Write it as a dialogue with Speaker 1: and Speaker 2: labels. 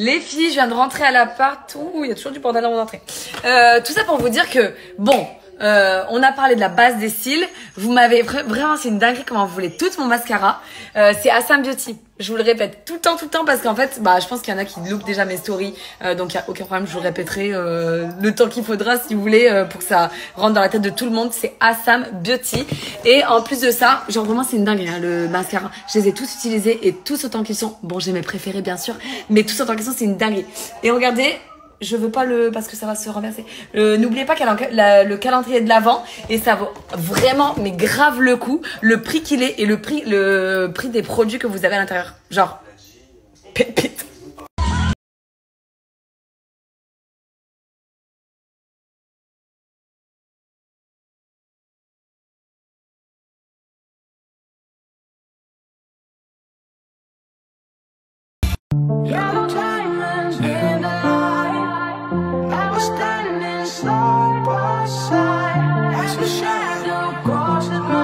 Speaker 1: Les filles, je viens de rentrer à l'appart. Ouh, il y a toujours du bordel à mon entrée. Euh, tout ça pour vous dire que, bon, euh, on a parlé de la base des cils. Vous m'avez vraiment, c'est une dinguerie comment vous voulez tout mon mascara. Euh, c'est Assam Beauty. Je vous le répète tout le temps, tout le temps parce qu'en fait, bah, je pense qu'il y en a qui loupent déjà mes stories. Euh, donc il y a aucun problème, je vous répéterai euh, le temps qu'il faudra si vous voulez euh, pour que ça rentre dans la tête de tout le monde. C'est Assam Beauty. Et en plus de ça, genre vraiment c'est une dinguerie hein, le mascara. Je les ai tous utilisés et tous autant qu'ils sont. Bon, j'ai mes préférés bien sûr, mais tous autant qu'ils sont, c'est une dinguerie. Et regardez, je veux pas le parce que ça va se renverser. N'oubliez pas qu'il y a le calendrier de l'avant et ça vaut vraiment mais grave le coup, le prix qu'il est et le prix le prix des produits que vous avez à l'intérieur. Genre. side by side. As a shadow crosses my